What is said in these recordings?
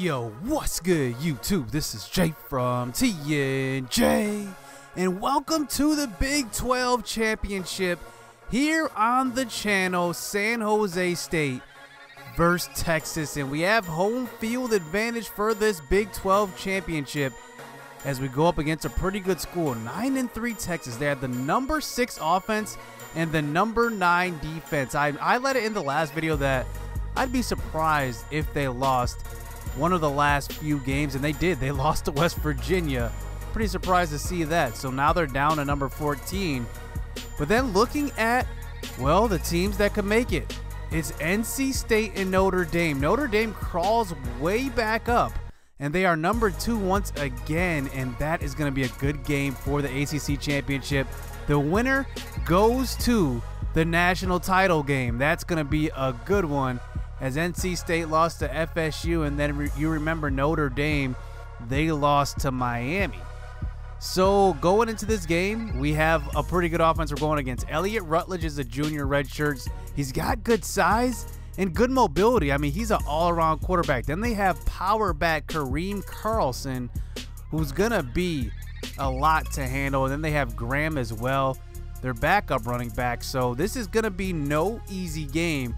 Yo, what's good, YouTube? This is Jay from TNJ, and welcome to the Big 12 Championship here on the channel San Jose State versus Texas. And we have home field advantage for this Big 12 Championship as we go up against a pretty good school 9 and 3 Texas. They have the number 6 offense and the number 9 defense. I, I let it in the last video that I'd be surprised if they lost one of the last few games, and they did. They lost to West Virginia. Pretty surprised to see that. So now they're down to number 14. But then looking at, well, the teams that could make it, it's NC State and Notre Dame. Notre Dame crawls way back up, and they are number two once again, and that is going to be a good game for the ACC Championship. The winner goes to the national title game. That's going to be a good one as NC State lost to FSU, and then re you remember Notre Dame, they lost to Miami. So going into this game, we have a pretty good offense we're going against. Elliot Rutledge is a junior red shirts. He's got good size and good mobility. I mean, he's an all-around quarterback. Then they have power back Kareem Carlson, who's gonna be a lot to handle. And then they have Graham as well, their backup running back. So this is gonna be no easy game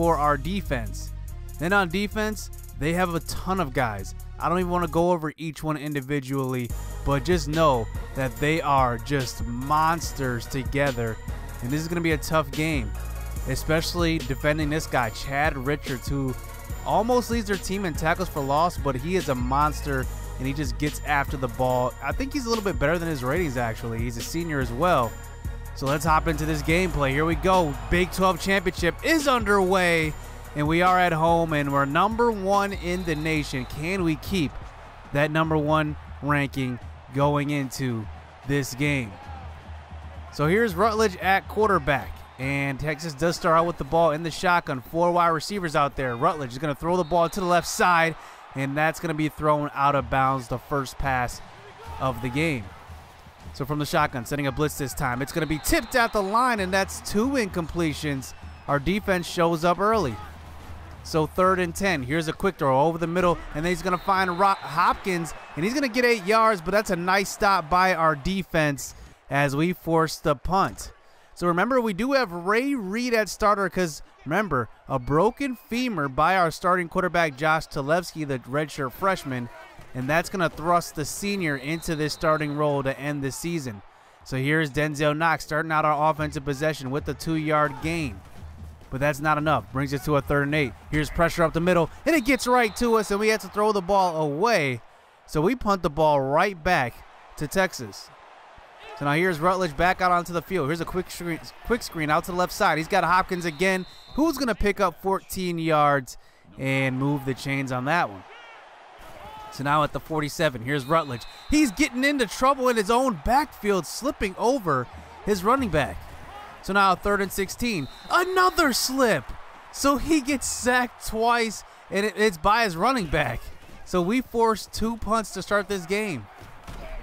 for our defense. Then on defense, they have a ton of guys. I don't even want to go over each one individually, but just know that they are just monsters together. And this is going to be a tough game, especially defending this guy, Chad Richards, who almost leads their team in tackles for loss, but he is a monster and he just gets after the ball. I think he's a little bit better than his ratings, actually. He's a senior as well. So let's hop into this gameplay. Here we go. Big 12 Championship is underway, and we are at home, and we're number one in the nation. Can we keep that number one ranking going into this game? So here's Rutledge at quarterback. And Texas does start out with the ball in the shotgun. Four wide receivers out there. Rutledge is going to throw the ball to the left side, and that's going to be thrown out of bounds the first pass of the game. So from the shotgun, setting a blitz this time. It's going to be tipped at the line, and that's two incompletions. Our defense shows up early. So third and 10. Here's a quick throw over the middle, and then he's going to find Hopkins, and he's going to get eight yards, but that's a nice stop by our defense as we force the punt. So remember, we do have Ray Reed at starter because, remember, a broken femur by our starting quarterback, Josh Talevsky, the redshirt freshman, and that's going to thrust the senior into this starting role to end the season. So here's Denzel Knox starting out our offensive possession with the two-yard gain. But that's not enough. Brings it to a third and eight. Here's pressure up the middle, and it gets right to us, and we have to throw the ball away. So we punt the ball right back to Texas. So now here's Rutledge back out onto the field. Here's a quick screen, quick screen out to the left side. He's got Hopkins again, who's going to pick up 14 yards and move the chains on that one. So now at the 47, here's Rutledge. He's getting into trouble in his own backfield, slipping over his running back. So now third and 16, another slip. So he gets sacked twice, and it's by his running back. So we forced two punts to start this game.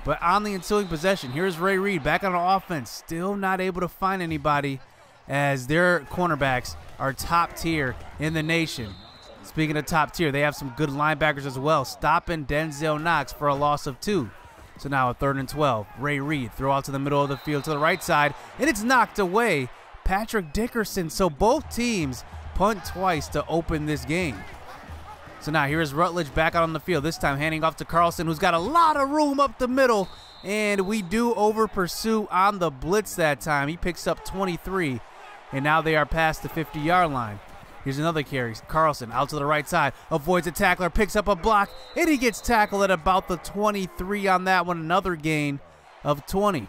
But on the ensuing possession, here's Ray Reed back on offense, still not able to find anybody as their cornerbacks are top tier in the nation. Speaking of top tier, they have some good linebackers as well, stopping Denzel Knox for a loss of two. So now a third and 12. Ray Reed throw out to the middle of the field to the right side, and it's knocked away. Patrick Dickerson. So both teams punt twice to open this game. So now here's Rutledge back out on the field, this time handing off to Carlson, who's got a lot of room up the middle. And we do over pursue on the blitz that time. He picks up 23, and now they are past the 50 yard line. Here's another carry. Carlson out to the right side, avoids a tackler, picks up a block, and he gets tackled at about the 23 on that one. Another gain of 20.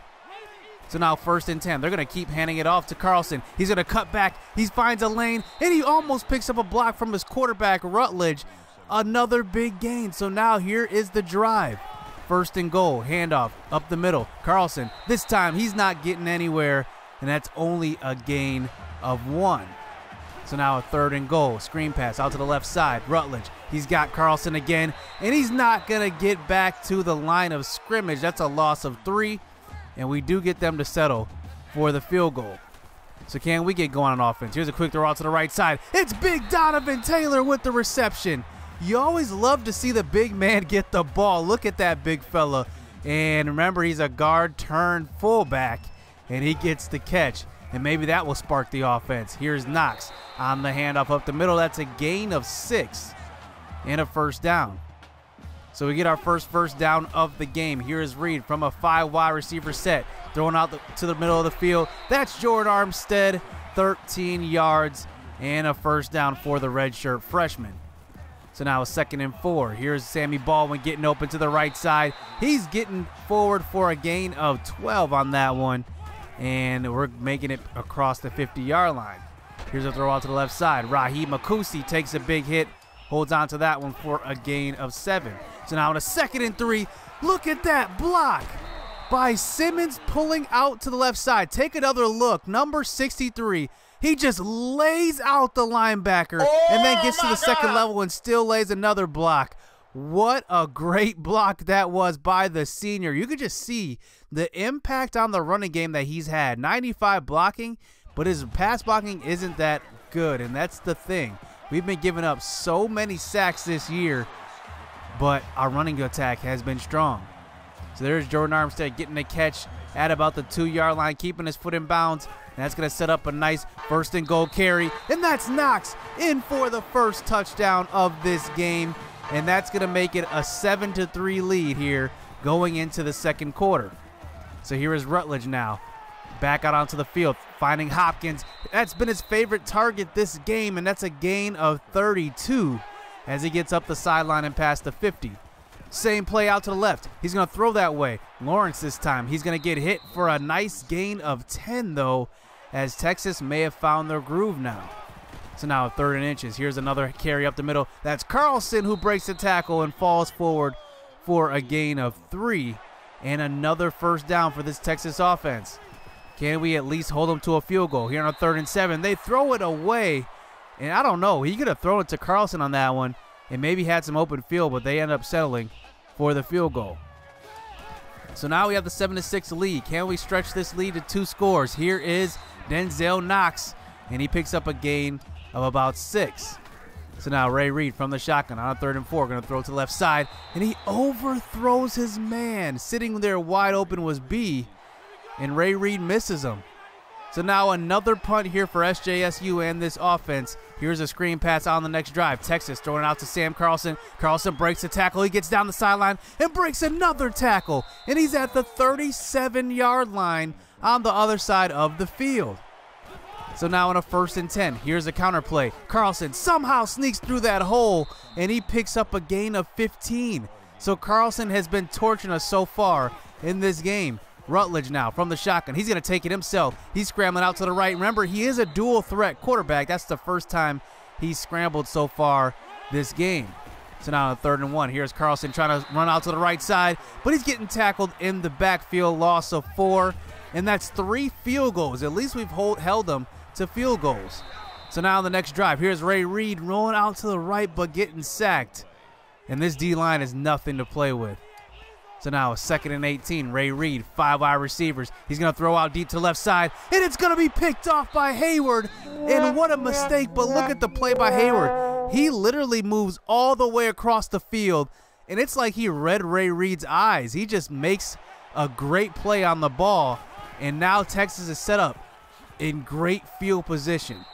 So now first and 10. They're going to keep handing it off to Carlson. He's going to cut back. He finds a lane, and he almost picks up a block from his quarterback, Rutledge. Another big gain. So now here is the drive. First and goal, handoff up the middle. Carlson, this time he's not getting anywhere, and that's only a gain of one. So now a third and goal. Screen pass out to the left side. Rutledge. He's got Carlson again, and he's not going to get back to the line of scrimmage. That's a loss of three, and we do get them to settle for the field goal. So can we get going on offense? Here's a quick throw out to the right side. It's big Donovan Taylor with the reception. You always love to see the big man get the ball. Look at that big fella. And remember, he's a guard turned fullback, and he gets the catch. And maybe that will spark the offense. Here's Knox on the handoff up the middle. That's a gain of six and a first down. So we get our first first down of the game. Here is Reed from a five wide receiver set, throwing out the, to the middle of the field. That's Jordan Armstead, 13 yards and a first down for the redshirt freshman. So now a second and four. Here's Sammy Baldwin getting open to the right side. He's getting forward for a gain of 12 on that one. And we're making it across the 50 yard line. Here's a throw out to the left side. Raheem Makusi takes a big hit, holds on to that one for a gain of seven. So now on a second and three, look at that block by Simmons pulling out to the left side. Take another look. Number 63 he just lays out the linebacker oh and then gets to the oh God. second level and still lays another block. What a great block that was by the senior. You could just see the impact on the running game that he's had. 95 blocking, but his pass blocking isn't that good, and that's the thing. We've been giving up so many sacks this year, but our running attack has been strong. So there's Jordan Armstead getting a catch at about the two yard line, keeping his foot in bounds. And that's going to set up a nice first and goal carry. And that's Knox in for the first touchdown of this game. And that's going to make it a 7 to 3 lead here going into the second quarter. So here is Rutledge now. Back out onto the field, finding Hopkins. That's been his favorite target this game, and that's a gain of 32 as he gets up the sideline and past the 50. Same play out to the left. He's going to throw that way. Lawrence this time. He's going to get hit for a nice gain of 10, though, as Texas may have found their groove now. So now third and inches. Here's another carry up the middle. That's Carlson who breaks the tackle and falls forward for a gain of three and another first down for this Texas offense. Can we at least hold them to a field goal here on a third and seven? They throw it away, and I don't know. He could have thrown it to Carlson on that one and maybe had some open field, but they end up settling for the field goal. So now we have the 7 to 6 lead. Can we stretch this lead to two scores? Here is Denzel Knox, and he picks up a gain of about six. So now Ray Reed from the shotgun on a third and four, going to throw to the left side, and he overthrows his man. Sitting there wide open was B, and Ray Reed misses him. So now another punt here for SJSU and this offense. Here's a screen pass on the next drive. Texas throwing out to Sam Carlson. Carlson breaks a tackle. He gets down the sideline and breaks another tackle. And he's at the 37 yard line on the other side of the field. So now in a first and 10, here's a counter play. Carlson somehow sneaks through that hole and he picks up a gain of 15. So Carlson has been torching us so far in this game. Rutledge now from the shotgun. He's going to take it himself. He's scrambling out to the right. Remember, he is a dual threat quarterback. That's the first time he's scrambled so far this game. So now on a third and one. Here's Carlson trying to run out to the right side, but he's getting tackled in the backfield. Loss of four, and that's three field goals. At least we've hold, held them to field goals. So now the next drive. Here's Ray Reed rolling out to the right, but getting sacked. And this D line is nothing to play with. So now a second and 18. Ray Reed, five wide receivers. He's going to throw out deep to left side, and it's going to be picked off by Hayward. And what a mistake, but look at the play by Hayward. He literally moves all the way across the field, and it's like he read Ray Reed's eyes. He just makes a great play on the ball, and now Texas is set up in great field position.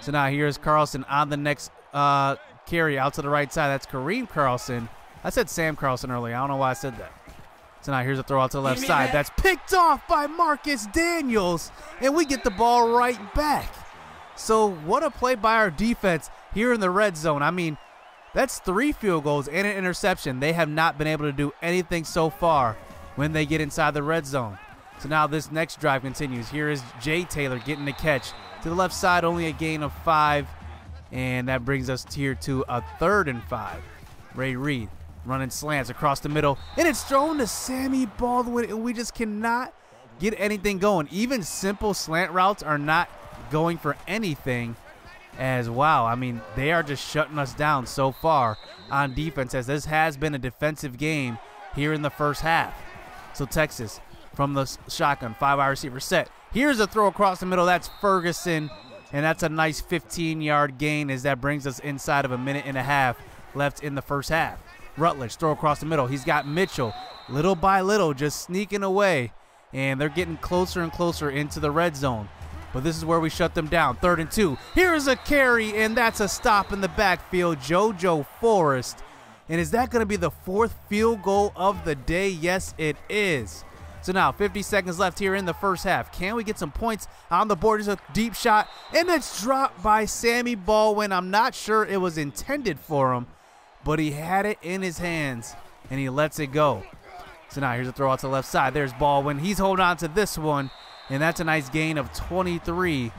So now here's Carlson on the next uh, carry out to the right side. That's Kareem Carlson. I said Sam Carlson earlier. I don't know why I said that. So now here's a throw out to the left side. That's picked off by Marcus Daniels, and we get the ball right back. So what a play by our defense here in the red zone. I mean, that's three field goals and an interception. They have not been able to do anything so far when they get inside the red zone. So now this next drive continues. Here is Jay Taylor getting the catch. To the left side, only a gain of five. And that brings us here to a third and five. Ray Reed running slants across the middle, and it's thrown to Sammy Baldwin, and we just cannot get anything going. Even simple slant routes are not going for anything. As wow, I mean, they are just shutting us down so far on defense, as this has been a defensive game here in the first half. So Texas from the shotgun, five wide receiver set. Here's a throw across the middle. That's Ferguson, and that's a nice 15 yard gain as that brings us inside of a minute and a half left in the first half. Rutledge throw across the middle. He's got Mitchell little by little just sneaking away, and they're getting closer and closer into the red zone. But this is where we shut them down. Third and two. Here's a carry, and that's a stop in the backfield. JoJo Forrest. And is that going to be the fourth field goal of the day? Yes, it is. So now 50 seconds left here in the first half. Can we get some points on the board? Just a deep shot, and it's dropped by Sammy Baldwin. I'm not sure it was intended for him, but he had it in his hands, and he lets it go. So now here's a throw out to the left side. There's Baldwin. He's holding on to this one, and that's a nice gain of 23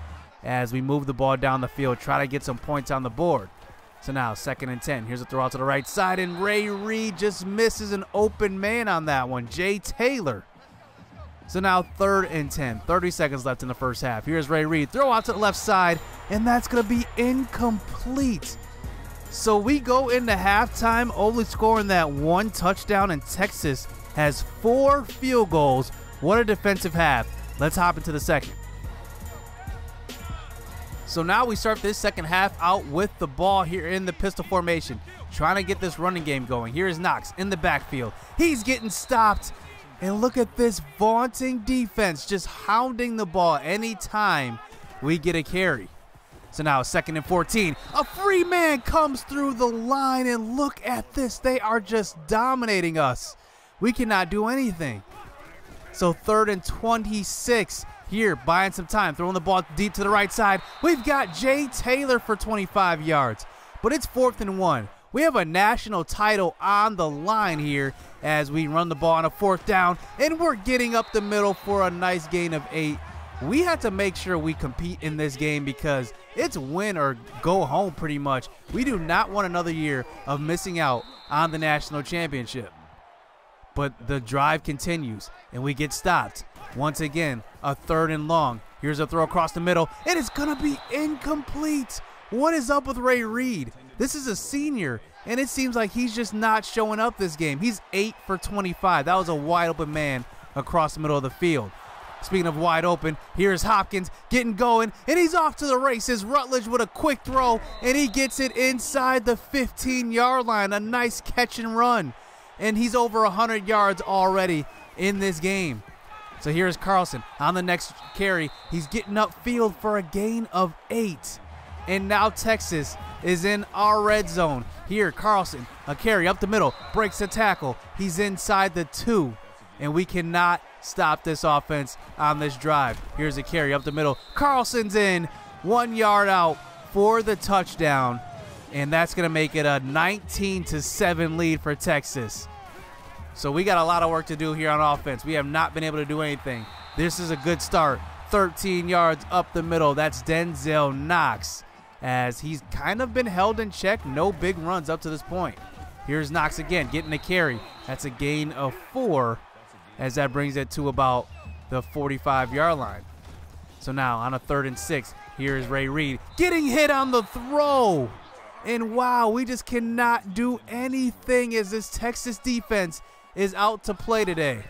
as we move the ball down the field, try to get some points on the board. So now second and 10. Here's a throw out to the right side, and Ray Reed just misses an open man on that one. Jay Taylor. So now third and 10. 30 seconds left in the first half. Here's Ray Reed. Throw out to the left side, and that's going to be incomplete. So we go into halftime only scoring that one touchdown, and Texas has four field goals. What a defensive half. Let's hop into the second. So now we start this second half out with the ball here in the pistol formation, trying to get this running game going. Here is Knox in the backfield. He's getting stopped. And look at this vaunting defense just hounding the ball anytime we get a carry. So now second and 14. A free man comes through the line and look at this. They are just dominating us. We cannot do anything. So third and 26 here, buying some time, throwing the ball deep to the right side. We've got Jay Taylor for 25 yards, but it's fourth and one. We have a national title on the line here as we run the ball on a fourth down, and we're getting up the middle for a nice gain of eight. We have to make sure we compete in this game because it's win or go home pretty much. We do not want another year of missing out on the national championship. But the drive continues, and we get stopped. Once again, a third and long. Here's a throw across the middle, and it's going to be incomplete. What is up with Ray Reed? This is a senior, and it seems like he's just not showing up this game. He's 8 for 25. That was a wide open man across the middle of the field. Speaking of wide open, here's Hopkins getting going, and he's off to the races. Rutledge with a quick throw, and he gets it inside the 15 yard line. A nice catch and run. And he's over 100 yards already in this game. So here's Carlson on the next carry. He's getting upfield for a gain of eight. And now Texas is in our red zone. Here, Carlson, a carry up the middle, breaks a tackle. He's inside the two, and we cannot stop this offense on this drive. Here's a carry up the middle. Carlson's in, one yard out for the touchdown, and that's going to make it a 19 to 7 lead for Texas. So we got a lot of work to do here on offense. We have not been able to do anything. This is a good start. 13 yards up the middle. That's Denzel Knox as he's kind of been held in check. No big runs up to this point. Here's Knox again, getting a carry. That's a gain of four as that brings it to about the 45 yard line. So now on a third and six, here's Ray Reed getting hit on the throw. And wow, we just cannot do anything as this Texas defense is out to play today.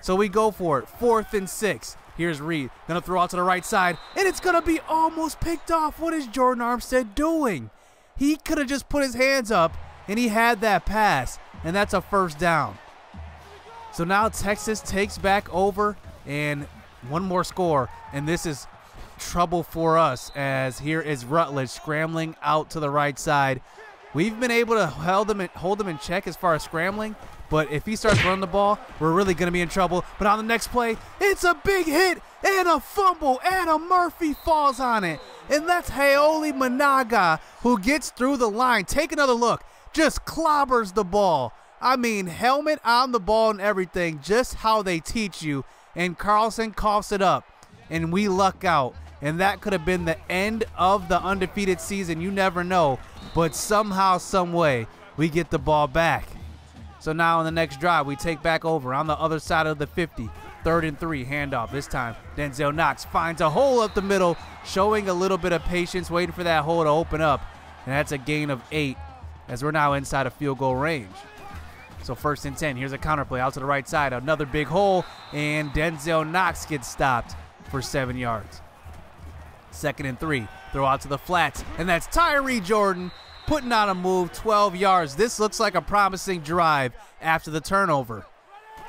So we go for it. Fourth and six. Here's Reed. Gonna throw out to the right side. And it's gonna be almost picked off. What is Jordan Armstead doing? He could have just put his hands up and he had that pass. And that's a first down. So now Texas takes back over and one more score. And this is trouble for us as here is Rutledge scrambling out to the right side. We've been able to hold them in, hold them in check as far as scrambling, but if he starts running the ball, we're really going to be in trouble. But on the next play, it's a big hit and a fumble, and a Murphy falls on it. And that's Haoli Managa who gets through the line. Take another look. Just clobbers the ball. I mean, helmet on the ball and everything, just how they teach you. And Carlson coughs it up, and we luck out. And that could have been the end of the undefeated season. You never know. But somehow, some way, we get the ball back. So now on the next drive, we take back over on the other side of the 50. Third and three, handoff. This time, Denzel Knox finds a hole up the middle, showing a little bit of patience, waiting for that hole to open up. And that's a gain of eight as we're now inside of field goal range. So first and 10. Here's a counterplay out to the right side. Another big hole, and Denzel Knox gets stopped for seven yards. Second and three. Throw out to the flats, and that's Tyree Jordan putting on a move, 12 yards. This looks like a promising drive after the turnover.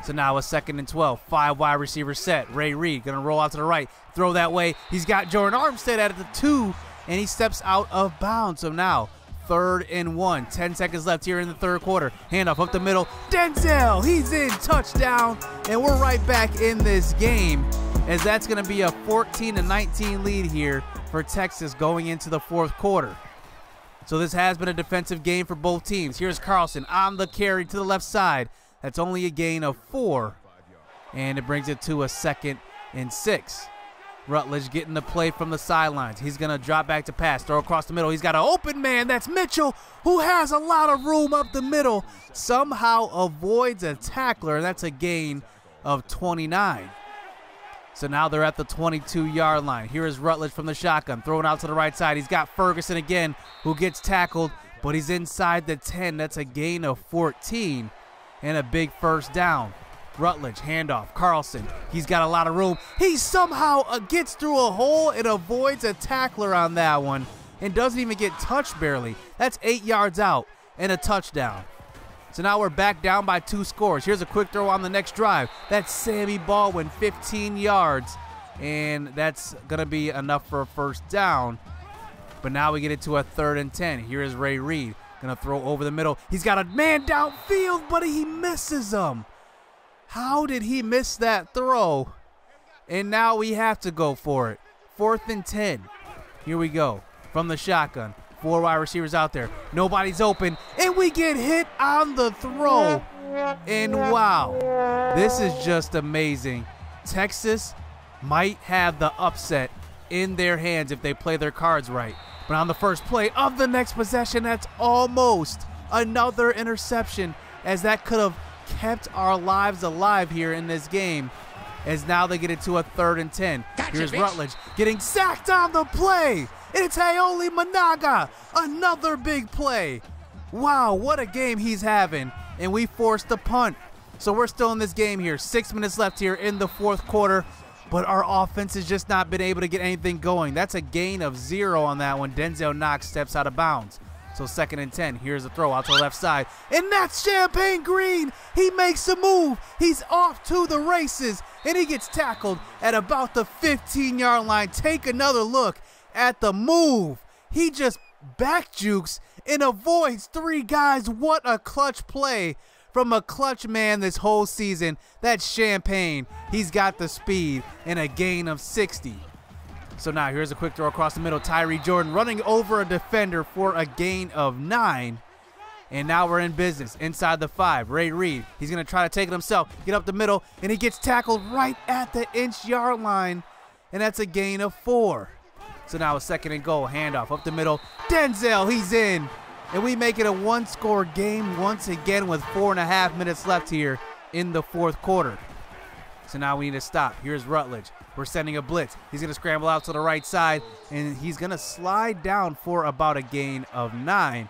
So now a second and 12. Five wide receiver set. Ray Reed going to roll out to the right. Throw that way. He's got Jordan Armstead at the two, and he steps out of bounds. So now third and one. 10 seconds left here in the third quarter. Handoff up the middle. Denzel, he's in. Touchdown. And we're right back in this game as that's going to be a 14 to 19 lead here for Texas going into the fourth quarter. So this has been a defensive game for both teams. Here's Carlson on the carry to the left side. That's only a gain of four. And it brings it to a second and six. Rutledge getting the play from the sidelines. He's going to drop back to pass, throw across the middle. He's got an open man. That's Mitchell, who has a lot of room up the middle. Somehow avoids a tackler, and that's a gain of 29. So now they're at the 22 yard line. Here is Rutledge from the shotgun, throwing out to the right side. He's got Ferguson again, who gets tackled, but he's inside the 10. That's a gain of 14 and a big first down. Rutledge, handoff. Carlson, he's got a lot of room. He somehow uh, gets through a hole and avoids a tackler on that one and doesn't even get touched barely. That's eight yards out and a touchdown. So now we're back down by two scores. Here's a quick throw on the next drive. That's Sammy Baldwin, 15 yards, and that's going to be enough for a first down. But now we get it to a third and 10. Here is Ray Reid. Going to throw over the middle. He's got a man downfield, but he misses him. How did he miss that throw? And now we have to go for it. Fourth and 10. Here we go. From the shotgun. Four wide receivers out there. Nobody's open. And we get hit on the throw. And wow. This is just amazing. Texas might have the upset in their hands if they play their cards right. But on the first play of the next possession, that's almost another interception as that could have kept our lives alive here in this game as now they get it to a third and 10. Gotcha, Here's bitch. Rutledge getting sacked on the play. It's Haoli Managa. Another big play. Wow, what a game he's having. And we forced the punt. So we're still in this game here. Six minutes left here in the fourth quarter. But our offense has just not been able to get anything going. That's a gain of zero on that one. Denzel Knox steps out of bounds. So second and 10. Here's a throw out to the left side. And that's Champagne Green. He makes a move. He's off to the races. And he gets tackled at about the 15 yard line. Take another look at the move. He just back jukes and avoids three guys. What a clutch play from a clutch man this whole season. That's Champagne. He's got the speed and a gain of 60. So now here's a quick throw across the middle. Tyree Jordan running over a defender for a gain of nine. And now we're in business inside the five. Ray Reed, he's going to try to take it himself, get up the middle, and he gets tackled right at the inch yard line. And that's a gain of four. So now a second and goal, handoff up the middle. Denzel, he's in. And we make it a one score game once again with four and a half minutes left here in the fourth quarter. So now we need to stop. Here's Rutledge. We're sending a blitz. He's going to scramble out to the right side, and he's going to slide down for about a gain of nine.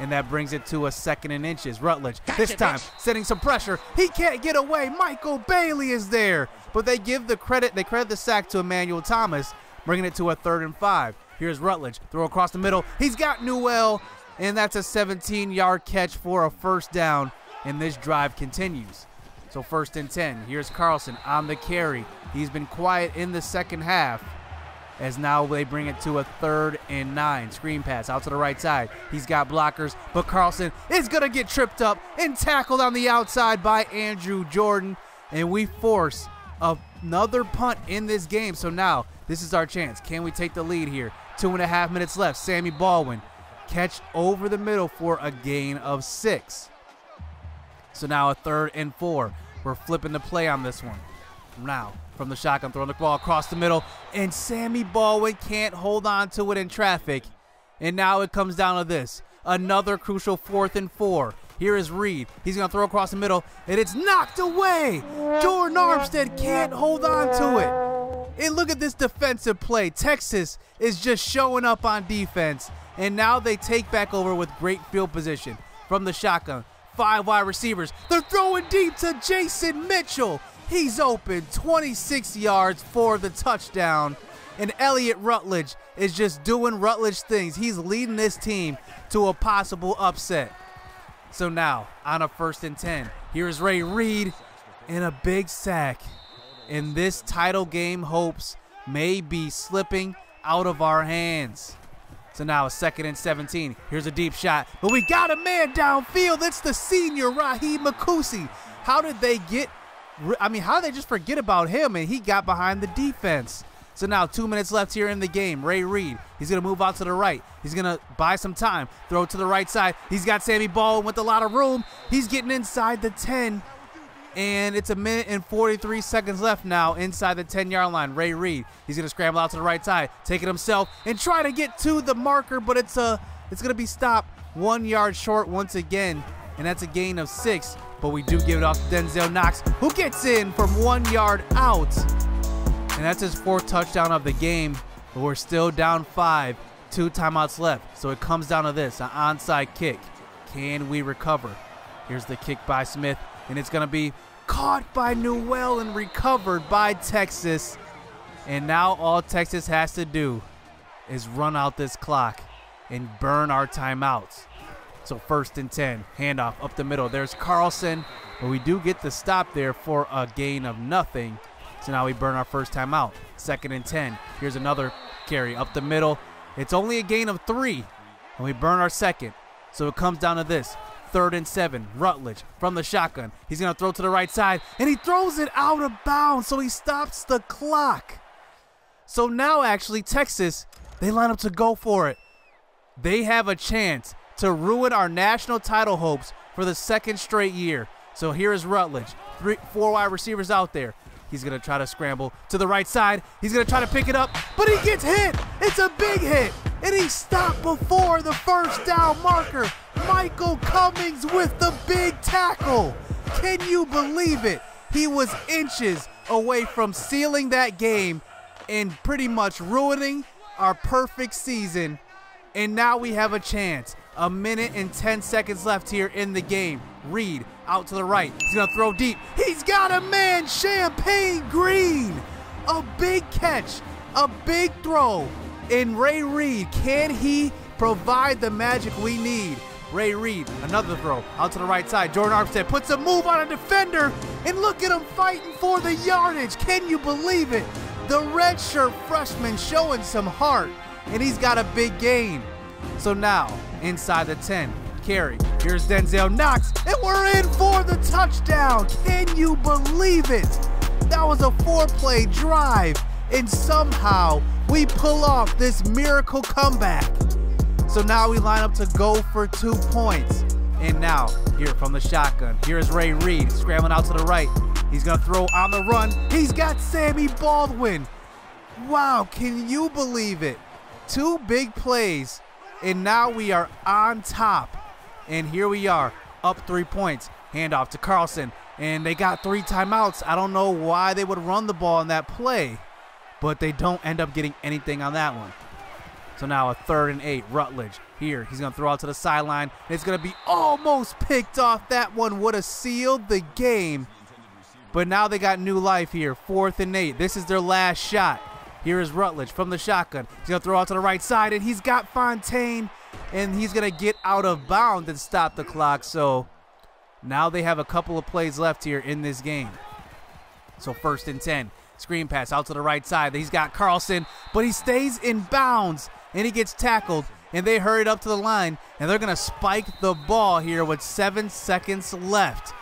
And that brings it to a second and inches. Rutledge, gotcha, this time, bitch. setting some pressure. He can't get away. Michael Bailey is there. But they give the credit, they credit the sack to Emmanuel Thomas, bringing it to a third and five. Here's Rutledge. Throw across the middle. He's got Newell, and that's a 17 yard catch for a first down. And this drive continues. So first and 10. Here's Carlson on the carry. He's been quiet in the second half as now they bring it to a third and nine. Screen pass out to the right side. He's got blockers, but Carlson is going to get tripped up and tackled on the outside by Andrew Jordan. And we force another punt in this game. So now this is our chance. Can we take the lead here? Two and a half minutes left. Sammy Baldwin catch over the middle for a gain of six. So now a third and four. We're flipping the play on this one. Now, from the shotgun, throwing the ball across the middle, and Sammy Baldwin can't hold on to it in traffic. And now it comes down to this. Another crucial fourth and four. Here is Reed. He's going to throw across the middle, and it's knocked away. Jordan Armstead can't hold on to it. And look at this defensive play. Texas is just showing up on defense, and now they take back over with great field position from the shotgun five wide receivers. They're throwing deep to Jason Mitchell. He's open 26 yards for the touchdown. And Elliot Rutledge is just doing Rutledge things. He's leading this team to a possible upset. So now, on a first and 10, here's Ray Reid in a big sack. And this title game hopes may be slipping out of our hands. So now a second and 17. Here's a deep shot. But we got a man downfield. It's the senior Raheem Makusi. How did they get I mean, how did they just forget about him and he got behind the defense? So now two minutes left here in the game. Ray Reid, he's going to move out to the right. He's going to buy some time, throw it to the right side. He's got Sammy Ball with a lot of room. He's getting inside the 10. And it's a minute and 43 seconds left now inside the 10 yard line. Ray Reid, he's going to scramble out to the right side, take it himself, and try to get to the marker, but it's a it's going to be stopped one yard short once again, and that's a gain of six. But we do give it off to Denzel Knox, who gets in from one yard out. And that's his fourth touchdown of the game. But we're still down five, two timeouts left. So it comes down to this an onside kick. Can we recover? Here's the kick by Smith and it's going to be caught by Newell and recovered by Texas. And now all Texas has to do is run out this clock and burn our timeouts. So first and 10, handoff up the middle. There's Carlson, but we do get the stop there for a gain of nothing. So now we burn our first time out. Second and 10. Here's another carry up the middle. It's only a gain of three, and we burn our second. So it comes down to this. Third and seven. Rutledge from the shotgun. He's going to throw to the right side, and he throws it out of bounds, so he stops the clock. So now, actually, Texas, they line up to go for it. They have a chance to ruin our national title hopes for the second straight year. So here is Rutledge. Three, four wide receivers out there. He's going to try to scramble to the right side. He's going to try to pick it up, but he gets hit. It's a big hit, and he stopped before the first down marker. Michael Cummings with the big tackle. Can you believe it? He was inches away from sealing that game and pretty much ruining our perfect season. And now we have a chance. A minute and 10 seconds left here in the game. Reid out to the right. He's going to throw deep. He's got a man, Champagne Green. A big catch, a big throw. And Ray Reed, can he provide the magic we need? Ray Reed, another throw out to the right side. Jordan Armstead puts a move on a defender, and look at him fighting for the yardage. Can you believe it? The redshirt freshman showing some heart, and he's got a big gain. So now, inside the 10, carry. Here's Denzel Knox, and we're in for the touchdown. Can you believe it? That was a four play drive, and somehow we pull off this miracle comeback. So now we line up to go for two points. And now, here from the shotgun, here's Ray Reed scrambling out to the right. He's going to throw on the run. He's got Sammy Baldwin. Wow, can you believe it? Two big plays, and now we are on top. And here we are, up three points. Handoff to Carlson, and they got three timeouts. I don't know why they would run the ball in that play, but they don't end up getting anything on that one. So now a third and eight. Rutledge here. He's going to throw out to the sideline. It's going to be almost picked off. That one would have sealed the game. But now they got new life here. Fourth and eight. This is their last shot. Here is Rutledge from the shotgun. He's going to throw out to the right side, and he's got Fontaine, and he's going to get out of bounds and stop the clock. So now they have a couple of plays left here in this game. So first and 10. Screen pass out to the right side. He's got Carlson, but he stays in bounds and he gets tackled. And they hurried up to the line, and they're going to spike the ball here with seven seconds left.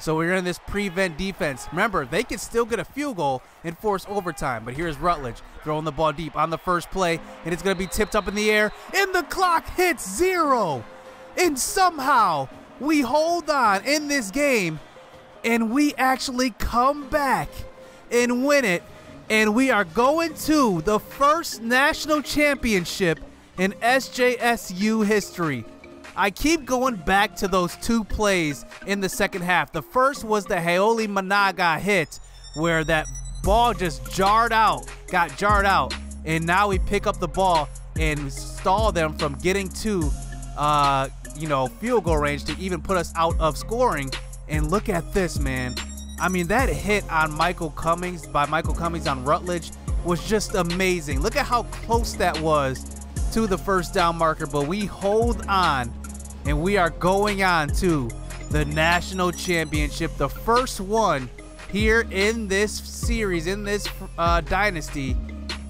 So we're in this prevent defense. Remember, they can still get a field goal and force overtime. But here's Rutledge throwing the ball deep on the first play, and it's going to be tipped up in the air, and the clock hits zero. And somehow we hold on in this game, and we actually come back and win it and we are going to the first national championship in SJSU history. I keep going back to those two plays in the second half. The first was the Haoli Managa hit, where that ball just jarred out, got jarred out, and now we pick up the ball and stall them from getting to, uh, you know, field goal range to even put us out of scoring. And look at this, man. I mean, that hit on Michael Cummings by Michael Cummings on Rutledge, was just amazing. Look at how close that was to the first down marker, but we hold on and we are going on to the national championship, the first one here in this series, in this uh, dynasty.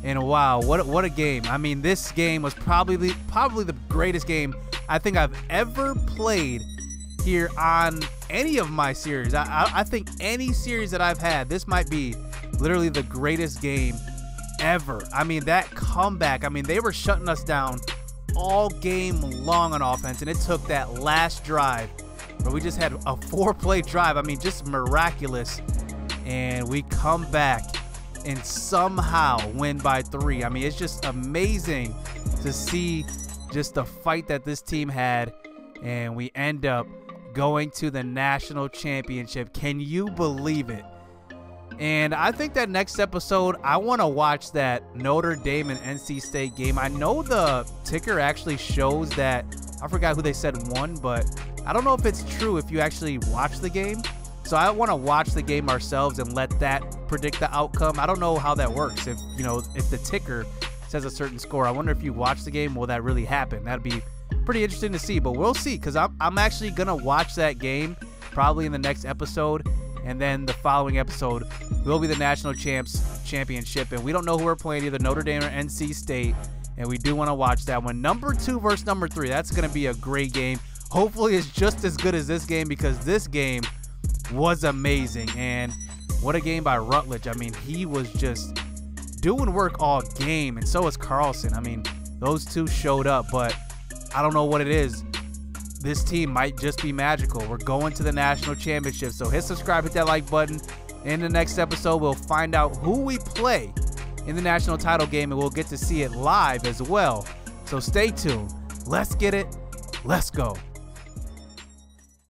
And wow, what what a game! I mean, this game was probably probably the greatest game I think I've ever played here on any of my series. I, I, I think any series that I've had, this might be literally the greatest game ever. I mean, that comeback. I mean, they were shutting us down all game long on offense, and it took that last drive where we just had a four-play drive. I mean, just miraculous, and we come back and somehow win by three. I mean, it's just amazing to see just the fight that this team had, and we end up going to the national championship. Can you believe it? And I think that next episode, I want to watch that Notre Dame and NC State game. I know the ticker actually shows that, I forgot who they said won, but I don't know if it's true if you actually watch the game. So I want to watch the game ourselves and let that predict the outcome. I don't know how that works. If you know, if the ticker says a certain score, I wonder if you watch the game, will that really happen? That'd be pretty interesting to see. But we'll see, because I'm I'm actually gonna watch that game probably in the next episode, and then the following episode will be the national champs championship, and we don't know who we're playing either Notre Dame or NC State, and we do want to watch that one. Number two versus number three. That's gonna be a great game. Hopefully, it's just as good as this game because this game was amazing. And what a game by Rutledge. I mean, he was just doing work all game, and so was Carlson. I mean, those two showed up, but I don't know what it is. This team might just be magical. We're going to the national championship. So hit subscribe, hit that like button. In the next episode, we'll find out who we play in the national title game, and we'll get to see it live as well. So stay tuned. Let's get it. Let's go.